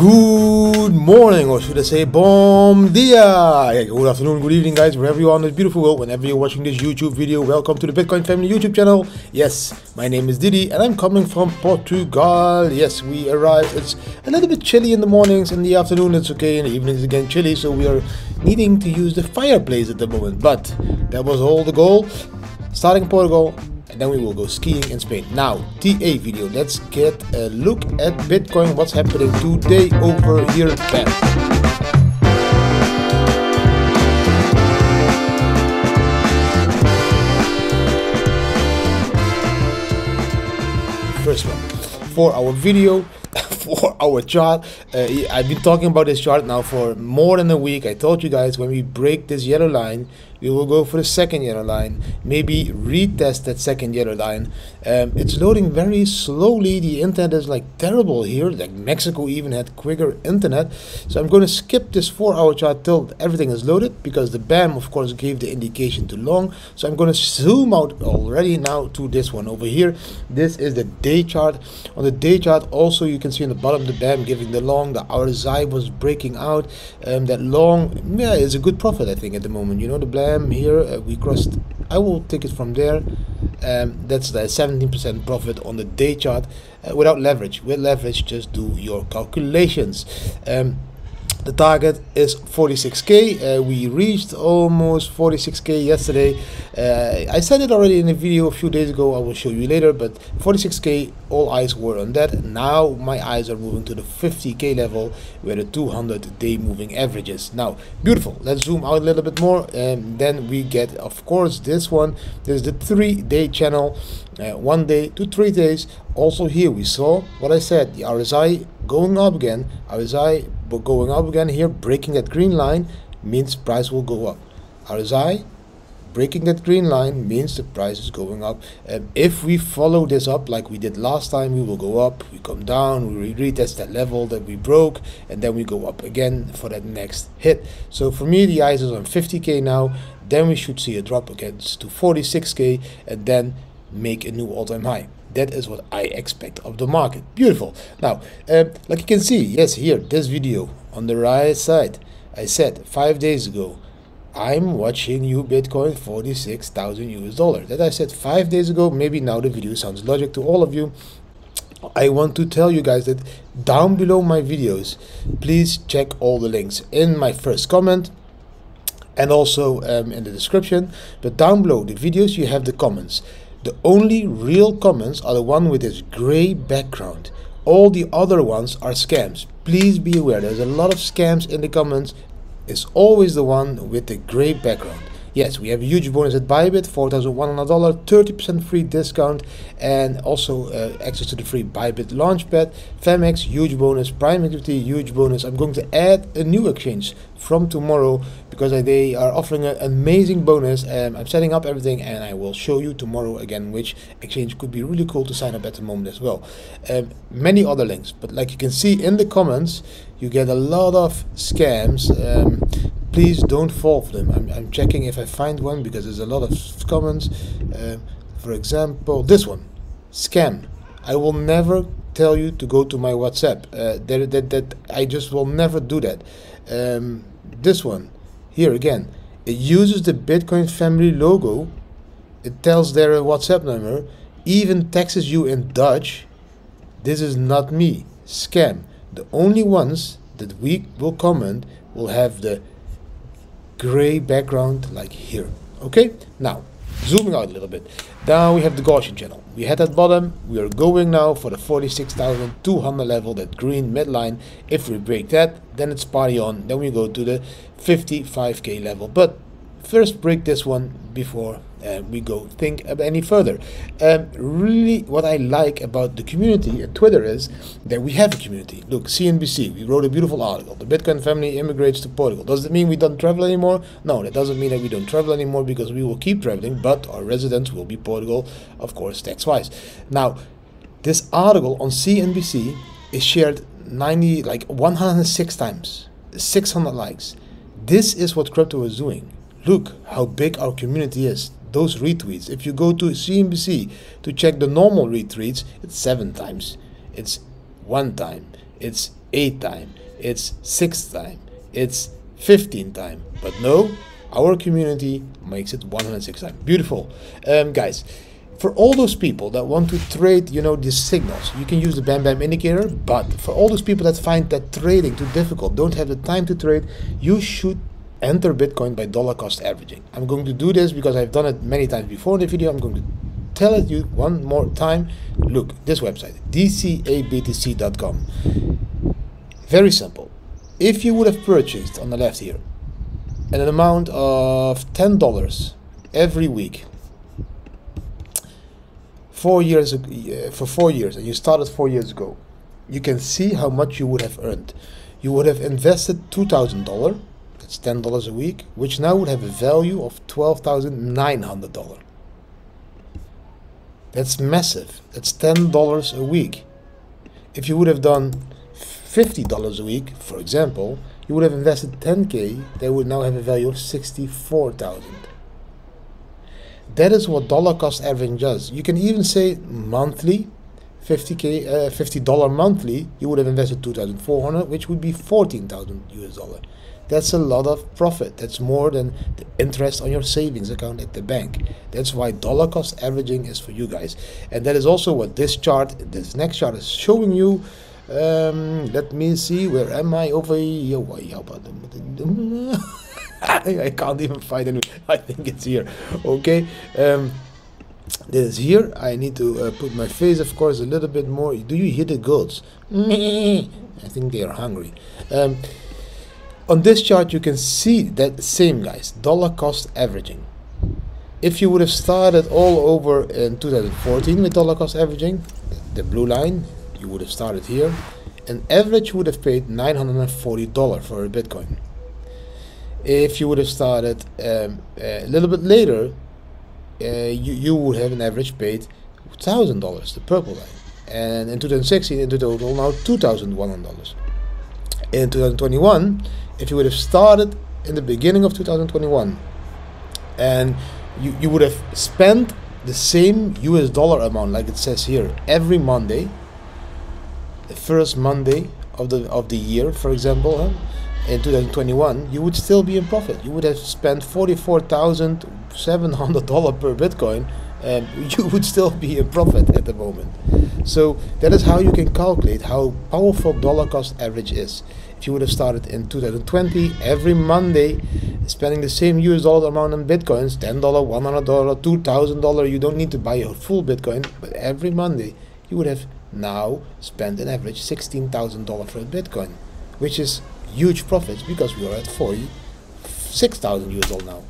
Good morning, or should I say, bom dia! Yeah, good afternoon, good evening, guys, wherever you are in this beautiful world, whenever you're watching this YouTube video, welcome to the Bitcoin Family YouTube channel. Yes, my name is Didi, and I'm coming from Portugal. Yes, we arrived. It's a little bit chilly in the mornings, in the afternoon it's okay, in the evenings again chilly, so we are needing to use the fireplace at the moment. But that was all the goal. Starting in Portugal, then we will go skiing in Spain. Now, TA video, let's get a look at Bitcoin, what's happening today over here. First one, for our video, for our chart. Uh, I've been talking about this chart now for more than a week. I told you guys when we break this yellow line, we will go for the second yellow line, maybe retest that second yellow line. Um, it's loading very slowly. The internet is like terrible here. Like Mexico even had quicker internet. So I'm going to skip this four hour chart till everything is loaded because the BAM of course gave the indication too long. So I'm going to zoom out already now to this one over here. This is the day chart. On the day chart also you can see on the bottom the BAM giving the long. The RSI was breaking out. Um, that long, yeah, is a good profit I think at the moment. You know the BAM here uh, we crossed I will take it from there. Um, that's the 17% profit on the day chart uh, without leverage. With leverage just do your calculations. Um, the target is 46k uh, we reached almost 46k yesterday. Uh, I said it already in a video a few days ago. I will show you later but 46k all eyes were on that. Now my eyes are moving to the 50k level where the 200 day moving averages. Now beautiful. Let's zoom out a little bit more and then we get of course this one. There's the three day channel. Uh, one day to three days. Also here we saw what I said the RSI going up again. RSI going up again here breaking that green line means price will go up. RSI breaking that green line means the price is going up. Um, if we follow this up like we did last time we will go up we come down we retest that level that we broke and then we go up again for that next hit. So for me the eyes is on 50k now. Then we should see a drop against to 46k and then make a new all-time high that is what I expect of the market. Beautiful. Now, um, like you can see, yes, here, this video on the right side, I said five days ago, I'm watching you Bitcoin 46,000 US dollar. That I said five days ago. Maybe now the video sounds logic to all of you. I want to tell you guys that down below my videos, please check all the links in my first comment and also um, in the description. But down below the videos, you have the comments. The only real comments are the one with this gray background. All the other ones are scams. Please be aware, there's a lot of scams in the comments. It's always the one with the gray background. Yes, we have a huge bonus at Bybit, $4,100, 30% free discount, and also uh, access to the free Bybit Launchpad. Phemex, huge bonus. Prime XBT, huge bonus. I'm going to add a new exchange from tomorrow because they are offering an amazing bonus. Um, I'm setting up everything and I will show you tomorrow again which exchange could be really cool to sign up at the moment as well. Um, many other links, but like you can see in the comments, you get a lot of scams. Um, please don't fall for them. I'm, I'm, checking if I find one because there's a lot of comments. Uh, for example, this one, scam. I will never tell you to go to my WhatsApp. Uh, that, that, that I just will never do that. Um, this one, here again, it uses the Bitcoin family logo. It tells their WhatsApp number, even texts you in Dutch. This is not me. Scam. The only ones that we will comment will have the gray background like here okay? Now zooming out a little bit. Now we have the Gaussian channel. We had at bottom. We are going now for the 46,200 level that green midline. If we break that then it's party on. Then we go to the 55k level. But first break this one before uh, we go think of any further. Um, really, what I like about the community at Twitter is that we have a community. Look, CNBC, we wrote a beautiful article. The Bitcoin family immigrates to Portugal. Does it mean we don't travel anymore? No, that doesn't mean that we don't travel anymore because we will keep traveling, but our residence will be Portugal, of course, tax wise. Now, this article on CNBC is shared 90, like 106 times, 600 likes. This is what crypto is doing. Look how big our community is those retweets. If you go to CNBC to check the normal retweets, it's seven times. It's one time. It's eight time, it's six time, it's 15 time. But no, our community makes it 106 time. Beautiful. Um, guys, for all those people that want to trade, you know, these signals, you can use the Bam Bam indicator. But for all those people that find that trading too difficult, don't have the time to trade, you should enter Bitcoin by dollar cost averaging. I'm going to do this because I've done it many times before in the video. I'm going to tell it you one more time. Look, this website, dcabtc.com. Very simple. If you would have purchased on the left here an amount of $10 every week four years uh, for four years and you started four years ago you can see how much you would have earned you would have invested $2000 that's $10 a week which now would have a value of $12900 that's massive. That's $10 a week. If you would have done $50 a week for example you would have invested 10k that would now have a value of 64000 that is what dollar cost averaging does. You can even say monthly, 50k, uh, 50 dollar monthly. You would have invested 2,400, which would be 14,000 US dollar. That's a lot of profit. That's more than the interest on your savings account at the bank. That's why dollar cost averaging is for you guys. And that is also what this chart, this next chart is showing you. Um, let me see, where am I over here? I can't even find it. I think it's here. Okay. Um, this is here. I need to uh, put my face, of course, a little bit more. Do you hear the goats? I think they are hungry. Um, on this chart, you can see that same guys, dollar cost averaging. If you would have started all over in 2014 with dollar cost averaging, the blue line, you would have started here. An average would have paid $940 for a Bitcoin if you would have started um, a little bit later, uh, you, you would have an average paid thousand dollars, the purple line, and in 2016 in the total now two thousand one hundred dollars. In 2021, if you would have started in the beginning of 2021, and you, you would have spent the same US dollar amount, like it says here, every Monday, the first Monday of the of the year, for example. Huh? In 2021, you would still be in profit. You would have spent $44,700 per Bitcoin and you would still be in profit at the moment. So that is how you can calculate how powerful dollar cost average is. If you would have started in 2020, every Monday, spending the same US dollar amount on Bitcoins, $10, $100, $2,000, you don't need to buy a full Bitcoin, but every Monday, you would have now spent an average $16,000 for a Bitcoin, which is huge profits because we are at 46,000 years old now.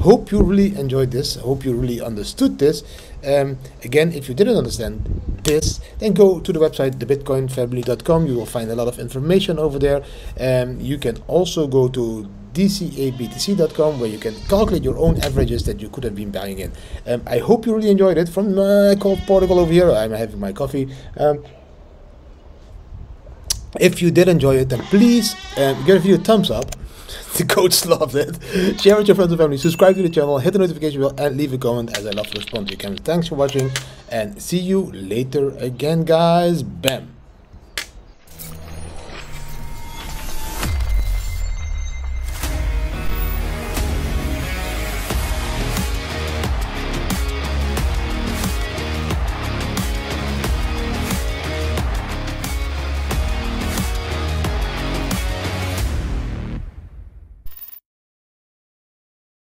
Hope you really enjoyed this. Hope you really understood this. Um, again, if you didn't understand this, then go to the website thebitcoinfamily.com. You will find a lot of information over there. Um, you can also go to dcabtc.com where you can calculate your own averages that you could have been buying in. Um, I hope you really enjoyed it. From my Portugal over here, I'm having my coffee. Um, if you did enjoy it, then please uh, give video a thumbs up. the coach loved it. Share it with your friends and family. Subscribe to the channel, hit the notification bell, and leave a comment as I love to respond to your comments. Thanks for watching, and see you later again, guys. Bam.